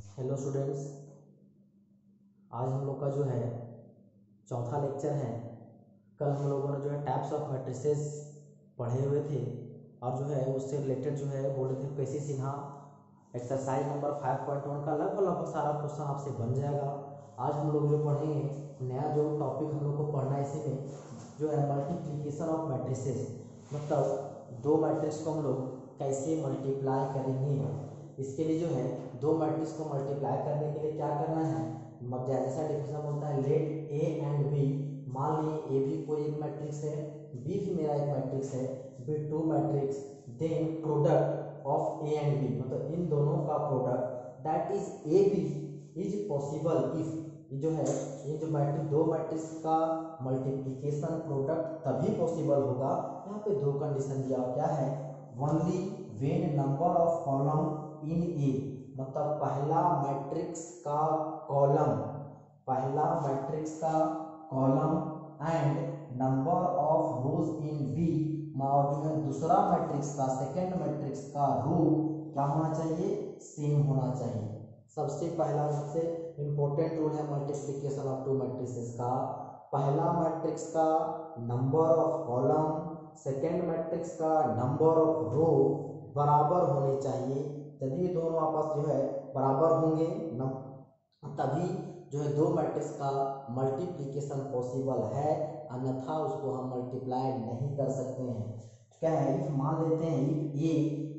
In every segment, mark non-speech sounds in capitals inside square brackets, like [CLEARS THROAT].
Hello students आज हम लोग का जो है चौथा लेक्चर है। कल हम लोगों ने जो है टाइप्स ऑफ़ मैट्रिसेस पढ़े हुए थे और जो है उससे रिलेटेड जो है बोले थे K C Sinha exercise number five point one का लगभग लगभग सारा क्वेश्चन आपसे बन जाएगा। आज हम लोग जो पढ़ेंगे नया जो टॉपिक हम लोग को पढ़ना है इसी में, जो है मल्टीप्लीकेशन ऑफ़ मैट्रिसेस मतलब दो मैट्रिक्स को हम लोग कैसे मल्टीप्लाई करेंगे? इसके लिए जो है, दो मैट्रिक्स को मल्टीप्लाई करने के लिए क्या करना है? जैसा डिफिनेशन बोलता है लेट ए एंड बी मान लीजिए ए भी कोई एक मैट्रिक्स है बी भी मेरा एक मैट्रिक्स है B two matrix then product of A and B मतलब इन दोनों का product that is A B is possible if ये जो है, ये जो मैट्रिक्स दो मैट्रिक्स का मल्टीप्लिकेशन प्रोडक्ट तभी पॉसिबल होगा। यहाँ पे दो कंडीशन दिया क्या है? Only when number of column in A मतलब पहला मैट्रिक्स का कॉलम पहला मैट्रिक्स का column and number of rows in B जो दूसरा मैट्रिक्स का सेकेंड मैट्रिक्स का रो क्या होना चाहिए? सेम होना चाहिए। सबसे पहला, सबसे इम्पोर्टेंट रूल है मल्टीप्लिकेशन ऑफ़ टू मैट्रिक्स का। पहला मैट्रिक्स का number of column second matrix का नंबर ऑफ़ रो बराबर होने चाहिए। यदि दोनों आपस जो है बराबर होंगे तभी जो है दो मैट्रिक्स का मल्टीप्लिकेशन पॉसिबल है, अन्यथा उसको हम मल्टीप्लाई नहीं कर सकते हैं। क्या है इफ़ मान लेते हैं A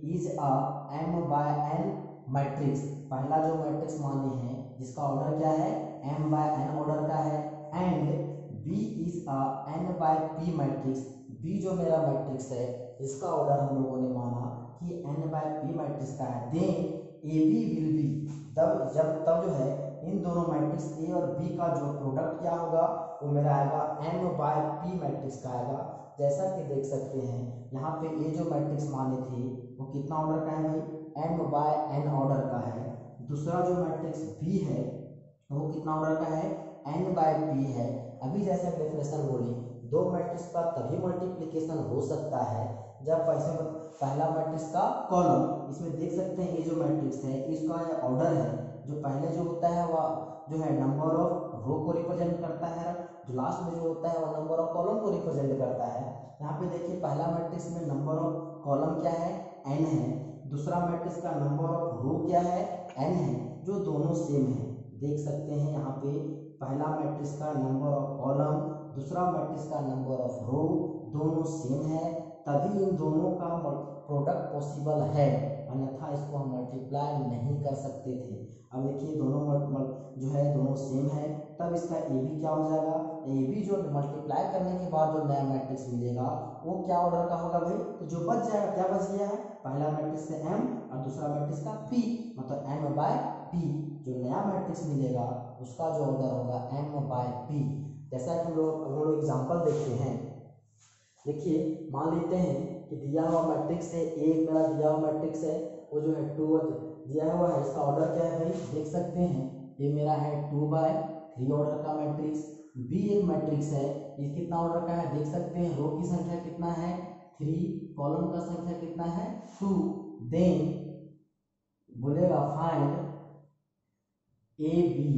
is a m by n matrix पहला जो मैट्रिक्स माने हैं, जिसका ऑर्डर क्या है? एम बाय एन ऑर्डर का है। And B is a n by p matrix B जो मेरा मैट्रिक्स है, इसका ऑर्डर हम लोगों ने माना कि एन बाय पी मैट्रिक्स का है then A B will be तब जब, तब जो है, इन दोनों मैट्रिक्स ए और बी का जो प्रोडक्ट क्या होगा, वो मेरा आएगा एम बाय पी मैट्रिक्स का आएगा। जैसा कि देख सकते हैं, यहाँ पे ए जो मैट्रिक्स माने थे, वो कितना ऑर्डर का है भाई? एम बाय एन ऑर्डर का है। दूसरा जो मैट्रिक्स बी है, वो कितना ऑर्डर का है? एन बाय पी है। अभी जैसे डेफिनेशन बोली दो मैट्रिक्स का तभी मल्टीप्लिकेशन हो सकता है जब पैसे पहला मैट्रिक्स का कॉलम इसमें देख सकते हैं ये जो मैट्रिक्स है, इसका ऑर्डर है। जो पहले जो होता है वह जो है नंबर ऑफ़ रो को रिप्रेजेंट करता है, जो लास्ट में जो होता है वह नंबर ऑफ़ कॉलम को रिप्रेजेंट करता है। यहाँ पे देखिए पहला मैट्रिक्स में नंबर ऑफ़ कॉलम क्या है? एन है। दूसरा मैट्रिक्स का नंबर ऑफ़ रो क्या है? एन है। जो दोनों सेम है। देख सकते हैं यहाँ पे पहला मैट्रिक्स का नंबर ऑफ़ कॉलम दूसरा मैट्रिक्स का नंबर ऑफ़ रो दोनों सेम है, तभी इन दोनों का प्रोडक्ट पॉसिबल है। अन्यथा इसको हम मल्टीप्लाई नहीं कर सकते थे। अब देखिए दोनों जो है, दोनों सेम है, तब इसका ए बी क्या हो जाएगा? ए बी जो मल्टीप्लाई करने के बाद जो नया मैट्रिक्स मिलेगा, वो क्या ऑर्डर का होगा भाई? तो जो बच जाएगा, क्या बच गया है? पहला मैट्रिक्स से एम और दूसरा मैट्रिक्स का पी मतलब एम बाय पी जो नया मैट्रिक्स मिलेगा, उसका जो ऑर्डर होगा एम बाय पी जैसा कि हम लोग हम लोग एग्ज़ाम्पल देखते हैं। देखिए, मान लेते हैं कि दिया हुआ मैट्रिक्स है, एक मेरा दिया हुआ मैट्रिक्स है, वो जो है टू दिया हुआ है, इसका ऑर्डर क्या है भाई? देख सकते हैं, ये मेरा है टू बाय थ्री ऑर्डर का मैट्रिक्स बी एक मैट्रिक्स है, ये कितना ऑर्डर का है? देख सकते हैं रो की संख्या कितना है? थ्री कॉलम का संख्या कितना है? टू देन बोलेगा find A B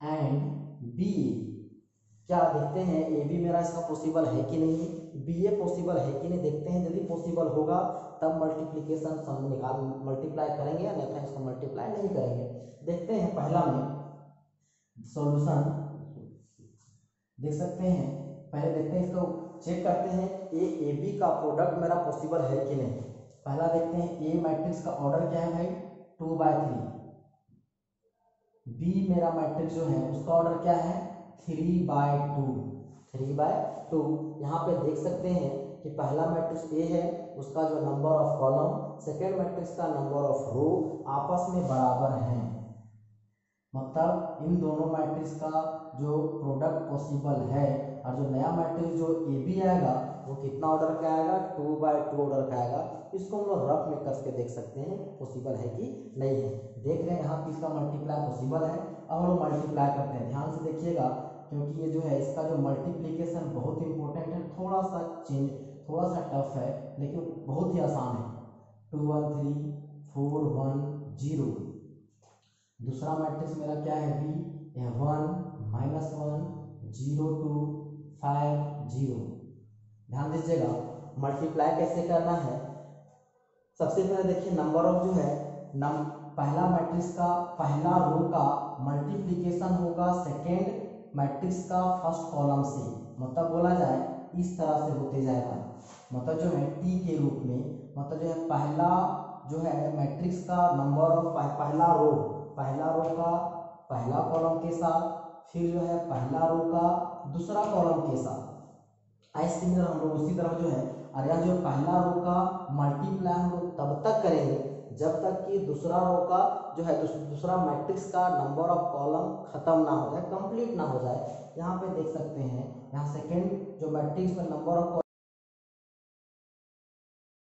and B क्या देखते हैं? ए बी मेरा इसका पॉसिबल है कि नहीं? बी ए पॉसिबल है कि नहीं? देखते हैं यदि पॉसिबल होगा, तब मल्टीप्लिकेशन हम निकाल मल्टीप्लाई करेंगे अन्यथा इसको मल्टीप्लाई नहीं करेंगे। देखते हैं पहला में। सॉल्यूशन देख सकते हैं। पहले देखते हैं, इसको चेक करते हैं ए ए बी का प्रोडक्ट मेरा पॉसिबल है कि नहीं? पहला देखते हैं ए मैट्रिक्स का ऑर्डर क्या है भाई? टू बाय थ्री बी मेरा मैट्रिक्स जो है, उसका ऑर्डर क्या है? Three by two three by two यहाँ पे देख सकते हैं कि पहला मैट्रिक्स ए है, उसका जो number of column second matrix का नंबर ऑफ़ रो आपस में बराबर हैं। मतलब इन दोनों मैट्रिक्स का जो प्रोडक्ट पॉसिबल है, और जो नया मैट्रिक्स जो ए बी आएगा वो कितना ऑर्डर का आएगा? टू बाय टू ऑर्डर का आएगा। इसको हम लोग रफ में कस के देख सकते हैं। पॉसिबल है कि नहीं है। देख रहे हैं यहाँ पे इसका मल्टीप्लाई पॉसिबल है। अब हम लोग मल्टीप्लाई करते हैं। ध्यान से देखिएगा, क्योंकि ये जो है, इसका जो मल्टीप्लीकेशन बहुत इंपॉर्टेंट है। थोड़ा सा चेंज थोड़ा सा टफ है, लेकिन बहुत ही आसान है। Two one three four one zero दूसरा मैट्रिक्स मेरा क्या है B one minus one zero two five zero ध्यान दीजिएगा मल्टीप्लाई कैसे करना है? सबसे पहले देखिए नंबर ऑफ़ जो है नम पहला मैट्रिक्स का, पहला रो का मल्टीप्लीकेशन होगा सेकेंड मैट्रिक्स का फ़र्स्ट कॉलम से। मतलब बोला जाए, इस तरह से होते जाएगा। मतलब जो है टी के रूप में मतलब जो है, पहला जो है मैट्रिक्स का नंबर ऑफ़ पहला रो पहला रो का, पहला कॉलम के साथ, फिर जो है, पहला रो का दूसरा कॉलम के साथ। ऐसे सिमिलर हम लोग उसी तरह जो है यह जो पहला रो का मल्टीप्लाई हम लोग तब तक करेंगे जब तक कि दूसरा रो का जो है दूसरा मैट्रिक्स का नंबर ऑफ़ कॉलम खत्म ना हो जाए कंप्लीट ना हो जाए यहाँ पे देख सकते हैं यहाँ सेकेंड जो मैट्रिक्स में नंबर ऑफ़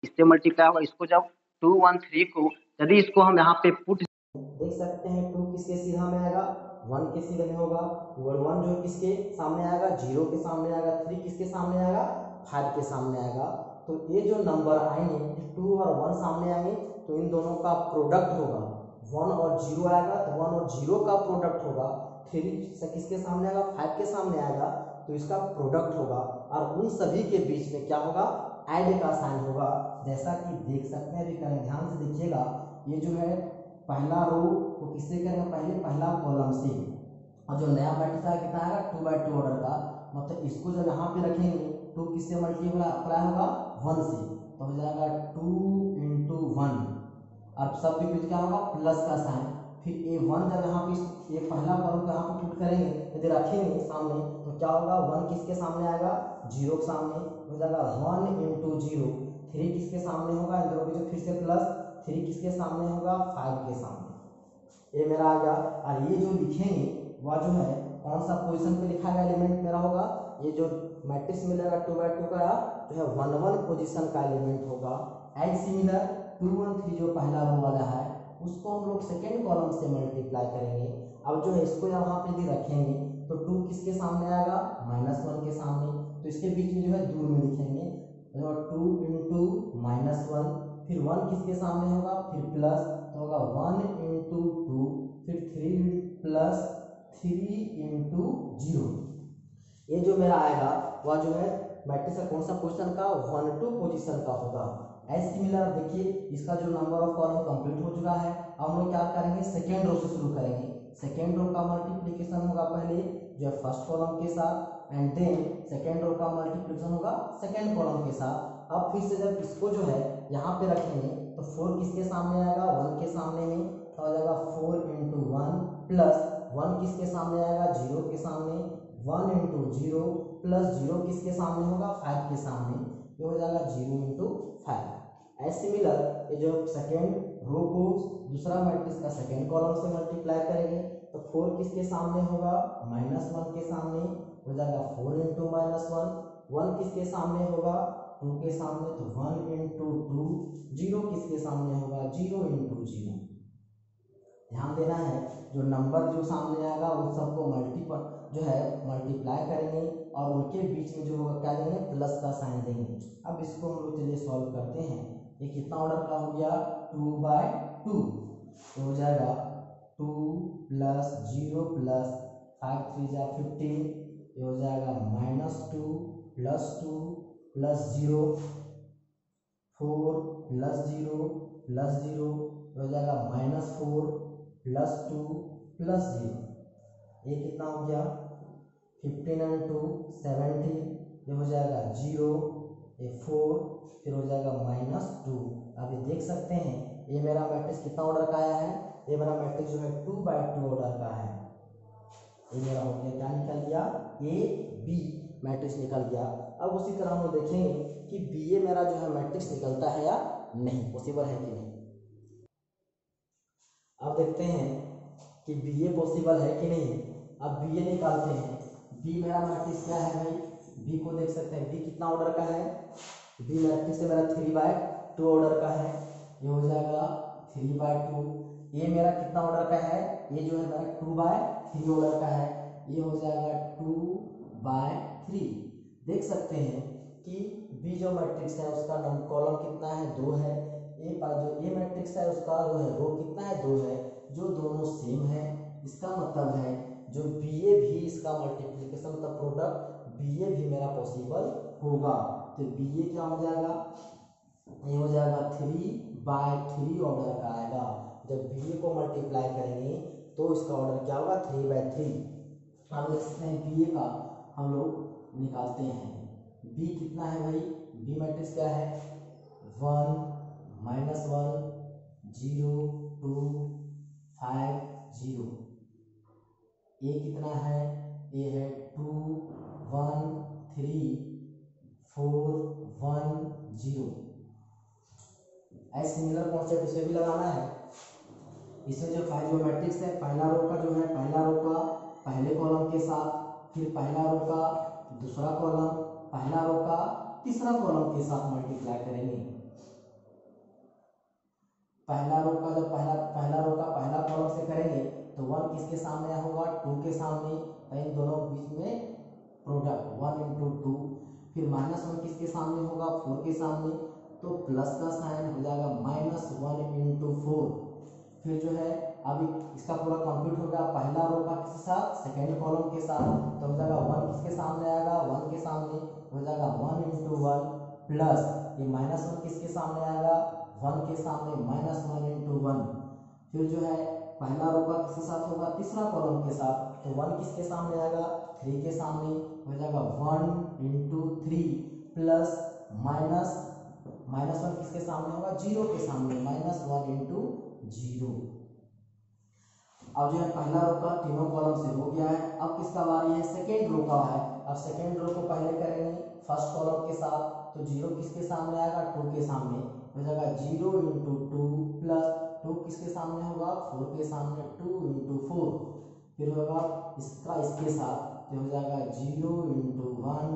इससे मल्टीप्लाई होगा इसको जब टू वन थ्री को यदि इसको हम यहाँ पे पुट देख सकते हैं टू किसके सीधा में आएगा? वन के सीधे में होगा? वन वन जो किसके सामने आएगा? ज़ीरो के सामने आएगा। थ्री किसके सामने आएगा? फाइव के सामने आएगा। तो ये जो नंबर आएँगे टू और वन सामने आएँगे तो इन दोनों का प्रोडक्ट होगा। वन और ज़ीरो आएगा तो वन और ज़ीरो का प्रोडक्ट होगा। थ्री से किसके सामने आएगा? फाइव के सामने आएगा तो इसका प्रोडक्ट होगा। और उन सभी के बीच में क्या होगा? एड का साइन होगा। जैसा कि देख सकते हैं, अभी ध्यान से देखिएगा। ये जो है, पहला रो को किससे करेंगे पहले पहला कॉलम से। और जो नया आएगा कितना आएगा टू बाई टू ऑर्डर का। मतलब इसको जब यहाँ पे रखेंगे टू किससे मल्टीप्लाई होगा? वन से। तो हो जाएगा टू इंटू वन अब सब के बीच क्या होगा? प्लस का साइन फिर ए वन जब यहाँ पे ये पहला कॉलम को यहाँ पे पुट करेंगे, यदि रखेंगे सामने तो क्या होगा? वन किसके सामने आएगा? ज़ीरो के सामने। हो जाएगा वन इंटू ज़ीरो थ्री किसके सामने होगा? इन दोनों के जो फिर से प्लस थ्री किसके सामने होगा? फाइव के सामने। ये मेरा आ गया। और ये जो लिखेंगे, वह जो है, कौन सा पोजिशन पे लिखा गया एलिमेंट मेरा होगा? ये जो मैट्रिक्स मिलेगा टू बाई टू का, जो है वन वन पोजीशन का एलिमेंट होगा। As similar to one three जो पहला रो वाला है, उसको हम लोग सेकेंड कॉलम से मल्टीप्लाई करेंगे। अब जो है, इसको यहाँ पे यदि रखेंगे तो टू किसके सामने आएगा? माइनस वन के सामने। तो इसके बीच में जो है, दूर में लिखेंगे। टू इंटू माइनस वन फिर वन किसके सामने होगा? फिर प्लस तो होगा वन इंटू टू फिर three plus three into zero ये जो मेरा आएगा, वह जो है मैट्रिक्स का कौन सा पोजिशन का? वन टू पोजिशन का होगा। एज सिमिलर देखिए, इसका जो नंबर ऑफ़ कॉलम कंप्लीट हो चुका है। अब हम लोग क्या करेंगे? सेकेंड रो से शुरू करेंगे। सेकेंड रो का मल्टीप्लीकेशन होगा पहले, जो है फ़र्स्ट कॉलम के साथ एंड देन सेकेंड रो का मल्टीप्लीकेशन होगा सेकेंड कॉलम के साथ। अब फिर से जब इसको जो है, यहाँ पे रखेंगे तो फोर किसके सामने आएगा? वन के सामने में। तो आ जाएगा four into one plus one किसके सामने आएगा? ज़ीरो के सामने। One into zero plus zero किसके सामने होगा? फाइव के सामने। ये हो जाएगा zero into five as similar ये जो सेकेंड रो को दूसरा मैट्रिक्स का सेकेंड कॉलम से मल्टीप्लाई करेंगे तो फोर किसके सामने होगा? माइनस वन के सामने। हो जाएगा four into minus one one किसके सामने होगा? टू के सामने तो वन इंटू टू ज़ीरो किसके सामने होगा? Zero into zero. ध्यान देना है, जो नंबर जो सामने आएगा, उन सबको मल्टीपल जो है मल्टीप्लाई करेंगे और उनके बीच में जो होगा, क्या देंगे? प्लस का साइन देंगे। अब इसको हम लोग चलिए सॉल्व करते हैं। ये कितना ऑर्डर का हो गया? टू बाय टू तो हो जाएगा two plus zero plus five three जा फिफ्टीन ये हो जाएगा minus two plus two plus zero four plus zero plus zero हो जाएगा minus four plus two plus zero ये कितना हो गया? फिफ्टीन एंड टू सेवेंटीन ये हो जाएगा ज़ीरो ये फोर फिर हो जाएगा माइनस टू अब ये देख सकते हैं, ये मेरा मैट्रिक्स कितना ऑर्डर का आया है? ये मेरा मैट्रिक्स जो है टू बाई टू ऑर्डर का है. ये मेरा हो गया, क्या निकल गया? ए बी मैट्रिक्स निकल गया. अब उसी तरह हम लोग देखेंगे कि बी ए मेरा जो है मैट्रिक्स निकलता है या नहीं पॉसिबल है कि नहीं। अब देखते हैं कि बी ए पॉसिबल है कि नहीं। अब बी ए निकालते हैं। बी मेरा मैट्रिक्स क्या है भाई? बी को देख सकते हैं। बी कितना ऑर्डर का है? बी मैट्रिक्स मेरा थ्री बाय टू ऑर्डर का है। ये हो जाएगा थ्री बाय टू ये मेरा कितना ऑर्डर का है? ये जो है मेरा टू बाय थ्री ऑर्डर का है। ये हो जाएगा टू बाय थ्री देख सकते हैं कि बी जो मैट्रिक्स है, उसका नंबर कॉलम कितना है? दो है। ए जो ए मैट्रिक्स है, उसका जो है रो कितना है? दो है। जो दोनों सेम है, इसका मतलब है, जो बी ए भी इसका मल्टीप्लीकेशन मतलब प्रोडक्ट बी ए भी मेरा पॉसिबल होगा। तो बी ए क्या हो जाएगा? ये हो जाएगा थ्री बाय थ्री ऑर्डर का आएगा। जब बी ए को मल्टीप्लाई करेंगे तो इसका ऑर्डर क्या होगा? थ्री बाय थ्री हम देख सकते हैं बी ए का। हम लोग निकालते हैं। बी कितना है भाई? बी मैट्रिक्स क्या है? One minus one zero two five zero. A कितना है? ए है two one three four one zero. ऐसे सिमिलर कॉन्सेप्ट इसे भी लगाना है। इसमें जो फाइव जो मैट्रिक्स है, पहला रो का जो है, पहला रो का पहले कॉलम के साथ, फिर पहला रो का दूसरा कॉलम पहला रो का तीसरा कॉलम के साथ मल्टीप्लाई करेंगे। पहला रो का जब पहला पहला रो का पहला कॉलम से करेंगे तो वन किसके सामने होगा? टू के सामने। तो इन दोनों बीच में प्रोडक्ट वन इंटू टू फिर माइनस वन किसके सामने होगा? फोर के सामने। तो प्लस का साइन हो जाएगा माइनस वन इंटू फोर फिर जो है अभी इसका पूरा कंप्लीट हो गया पहला रो का किसके साथ? सेकेंड कॉलम के साथ। तो हो जाएगा वन किसके सामने आएगा वन के सामने हो जाएगा वन इंटू वन प्लस ये माइनस वन किसके सामने आएगा? वन के सामने माइनस वन इंटू वन फिर जो है, पहला रो का किसके साथ होगा? तीसरा कॉलम के साथ। तो वन किसके सामने आएगा? थ्री के सामने हो जाएगा one into three plus minus minus one किसके सामने होगा? ज़ीरो के सामने माइनस वन इंटू ज़ीरो अब जो है, पहला रो का तीनों कॉलम से हो गया है। अब किसका बारी है? सेकेंड रो का है। अब सेकेंड रो को पहले करेंगे फ़र्स्ट कॉलम के साथ तो ज़ीरो किसके सामने आएगा? टू के सामने। हो जाएगा zero into two plus two किसके सामने होगा? फोर के सामने टू इंटू फोर फिर होगा इसका, इसके साथ। तो हो जाएगा zero into one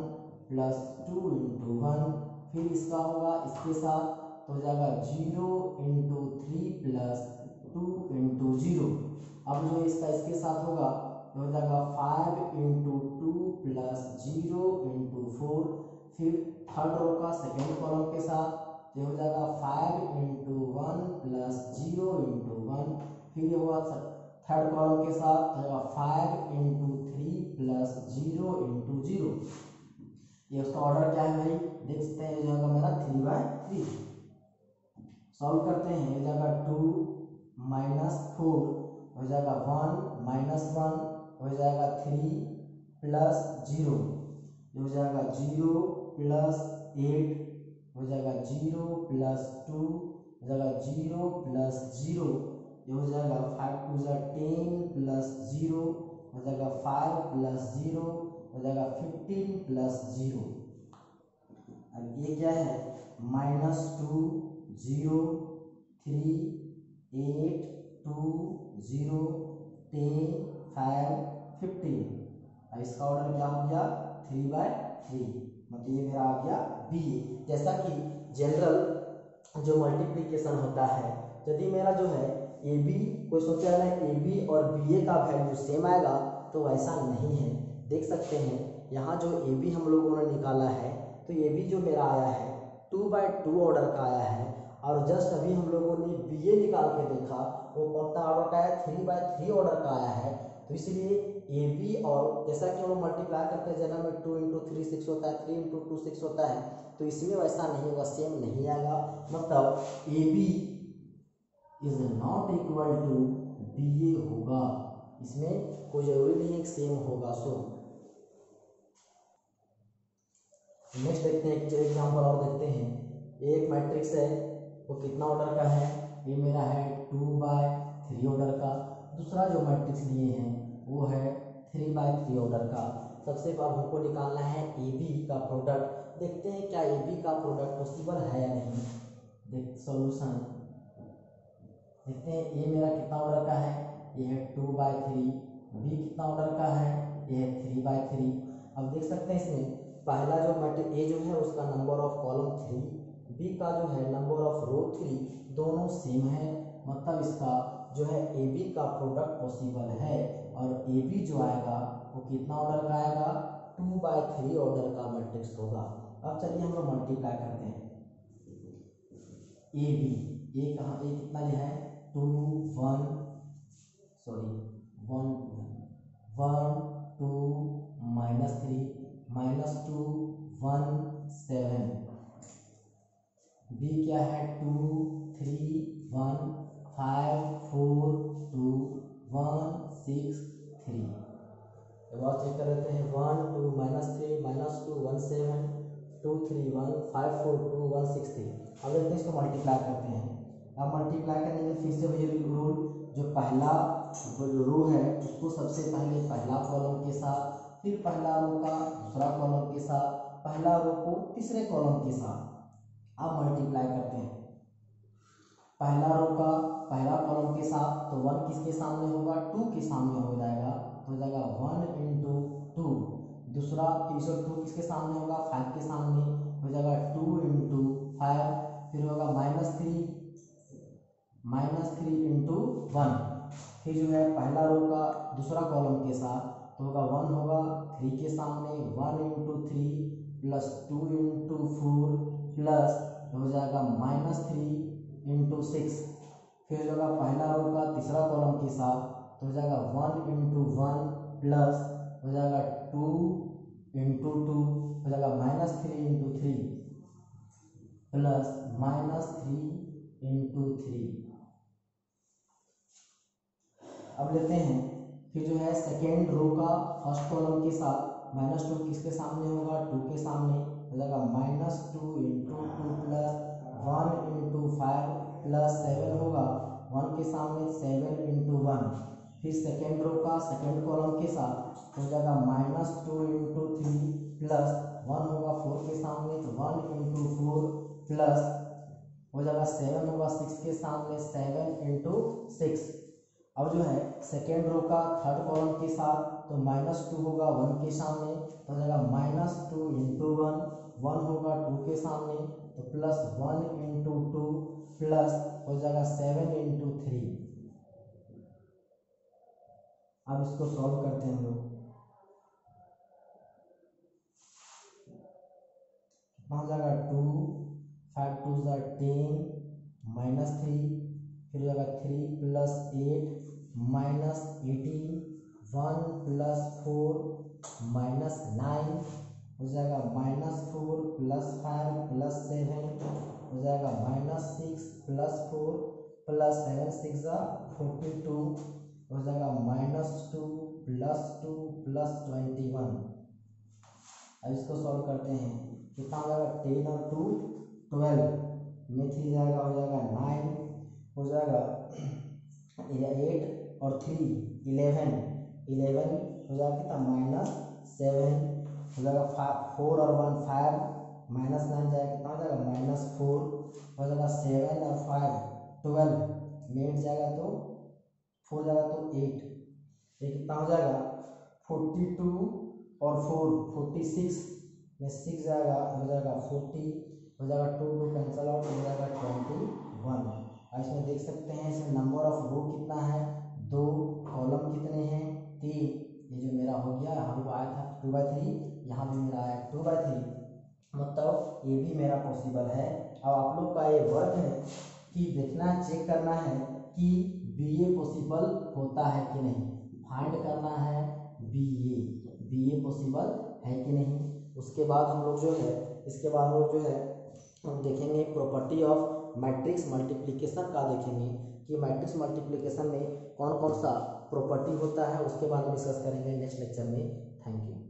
plus two into one फिर इसका होगा इसके साथ। तो हो जाएगा zero into three plus two into zero अब जो इसका, इसके साथ होगा हो जाएगा five into two plus zero into four फिर थर्ड रो का सेकेंड कॉलम के साथ तो हो जाएगा five into one plus zero into one फिर ये हुआ थर्ड कॉलम के साथ तो होगा five into three plus zero into zero ये उसका ऑर्डर क्या है भाई? देख सकते हैं, ये जाएगा मेरा थ्री बाय थ्री सॉल्व करते हैं, ये जाएगा टू माइनस फोर हो जाएगा वन माइनस वन हो जाएगा थ्री प्लस ज़ीरो हो जाएगा ज़ीरो प्लस एट हो जाएगा ज़ीरो प्लस टू हो जाएगा ज़ीरो प्लस ज़ीरो ये हो जाएगा फाइव टू ज़ा टेन प्लस ज़ीरो हो जाएगा फाइव प्लस ज़ीरो हो जाएगा फिफ्टीन प्लस ज़ीरो अब ये क्या है? Minus two zero three eight two zero ten five fifteen. अब इसका ऑर्डर क्या हो गया? थ्री बाय थ्री मतलब ये मेरा आ गया बी जैसा कि जनरल जो मल्टीप्लिकेशन होता है, यदि मेरा जो है ए बी कोई सोचा है ए बी और बी ए का वैल्यू सेम आएगा तो ऐसा नहीं है। देख सकते हैं, यहाँ जो ए बी हम लोगों ने निकाला है तो ए बी जो मेरा आया है टू बाय टू ऑर्डर का आया है, और जस्ट अभी हम लोगों ने बी ए निकाल के देखा, वो कौन सा ऑर्डर का है? थ्री बाय थ्री ऑर्डर का आया है। तो इसलिए ए बी और जैसा कि हम मल्टीप्लाई करते हैं जनरल में टू इंटू थ्री सिक्स होता है थ्री इंटू टू सिक्स होता है तो इसमें वैसा नहीं होगा सेम नहीं आएगा। मतलब A B is not equal to B A होगा। इसमें कोई ज़रूरी नहीं है सेम होगा। सो नेक्स्ट देखते हैं एक एग्ज़ाम्पल और देखते हैं। एक मैट्रिक्स है, वो कितना ऑर्डर का है? ये मेरा है टू बाय थ्री ऑर्डर का। दूसरा जो मैट्रिक्स लिए हैं वो है थ्री बाई थ्री ऑर्डर का। सबसे पहले हमको निकालना है ए बी का प्रोडक्ट देखते हैं क्या ए बी का प्रोडक्ट पॉसिबल है या नहीं। देख सॉल्यूशन देखते हैं ए मेरा कितना ऑर्डर का है? ये है टू बाई थ्री बी कितना ऑर्डर का है? ये है थ्री बाई थ्री अब देख सकते हैं इसमें, पहला जो मैट्रिक ए जो है उसका number of column three B का जो है नंबर ऑफ़ रो थ्री दोनों सेम है। मतलब इसका जो है ए बी का प्रोडक्ट पॉसिबल है। और ए बी जो आएगा, वो कितना ऑर्डर का आएगा? टू बाय थ्री ऑर्डर का मैट्रिक्स होगा। अब चलिए हम लोग मल्टीप्लाई करते हैं। ए बी ए कहाँ ए कितना लिया है? Two one sorry one one two minus three minus two one seven B क्या है? Two three one five four two one six three बार चेक कर लेते हैं one two minus three minus two one seven two three one five four two one six three अब देखते हैं इसको multiply करते हैं। अब मल्टीप्लाई करने में फिर से वही रूल जो पहला जो रो है, उसको सबसे पहले पहला कॉलम के साथ, फिर पहला रो का दूसरा कॉलम के साथ, पहला रो को तीसरे कॉलम के साथ। अब मल्टीप्लाई करते हैं। पहला रो का पहला कॉलम के साथ तो वन किसके सामने होगा? टू के सामने हो जाएगा। तो हो जाएगा वन इंटू टू दूसरा फिर टू किसके सामने होगा? फाइव के सामने. हो जाएगा टू इंटू फाइव फिर होगा minus three minus three into one फिर जो है पहला रो का दूसरा कॉलम के साथ तो होगा वन होगा थ्री के सामने one into three plus two into four plus हो जाएगा माइनस थ्री इंटू सिक्स फिर होगा पहला रो का तीसरा कॉलम के साथ तो हो जाएगा वन इंटू वन प्लस हो जाएगा टू इंटू टू हो जाएगा minus three into three plus minus three into three अब लेते हैं, फिर जो है सेकेंड रो का फ़र्स्ट कॉलम के साथ माइनस टू किसके सामने होगा? टू के सामने, हो जाएगा minus two into two plus one into five plus seven होगा। वन के सामने सेवन इंटू वन फिर सेकेंड रो का सेकेंड कॉलम के साथ हो जाएगा minus two into three plus one होगा फोर के सामने तो वन इंटू फोर प्लस हो जाएगा सेवन होगा। सिक्स के सामने सेवन इंटू सिक्स अब जो है सेकेंड रो का थर्ड कॉलम के साथ तो माइनस टू होगा वन के सामने तो हो जाएगा minus two into one one होगा टू के सामने तो plus one into two plus हो जाएगा सेवन इंटू थ्री अब इसको सॉल्व करते हैं हम लोग। कितना हो जाएगा? टू फाइव टू ज़ा टेन माइनस थ्री फिर हो जाएगा three plus eight minus eighteen one plus four minus nine हो जाएगा minus four plus five plus seven हो जाएगा minus six plus four plus seven six forty two हो जाएगा minus two plus two plus twenty one अब इसको solve करते हैं कितना हो जाएगा टेन और टू ट्वेल्व में जाएगा, हो जाएगा नाइन हो जाएगा [CLEARS THROAT] एट और थ्री इलेवन इलेवन हो जाएगा कितना? माइनस सेवन हो जाएगा फोर और वन फाइव माइनस नाइन जाएगा कितना हो जाएगा? माइनस फोर हो जाएगा सेवन और फाइव ट्वेल्व में एट जाएगा तो फोर जाएगा तो एट ये कितना हो जाएगा? फोर्टी टू और फोर फोर्टी सिक्स में सिक्स जाएगा, हो जाएगा फोर्टी हो जाएगा टू टू कैंसल आउट हो जाएगा ट्वेंटी वन और इसमें देख सकते हैं, इसमें नंबर ऑफ़ रो कितना है? दो कॉलम कितने हैं? तीन. ये जो मेरा हो गया, यहाँ आया था टू बाई थ्री यहाँ भी मेरा आया टू बाई थ्री मतलब ये भी मेरा पॉसिबल है। अब आप लोग का ये वर्क है कि देखना चेक करना है कि बी ए पॉसिबल होता है कि नहीं। फाइंड करना है B A B A possible है कि नहीं? उसके बाद हम लोग जो है, इसके बाद हम लोग जो है, हम देखेंगे प्रॉपर्टी ऑफ़ मैट्रिक्स मल्टीप्लिकेशन का देखेंगे कि मैट्रिक्स मल्टीप्लिकेशन में कौन कौन सा प्रॉपर्टी होता है। उसके बारे में डिस्कस करेंगे नेक्स्ट लेक्चर में। Thank you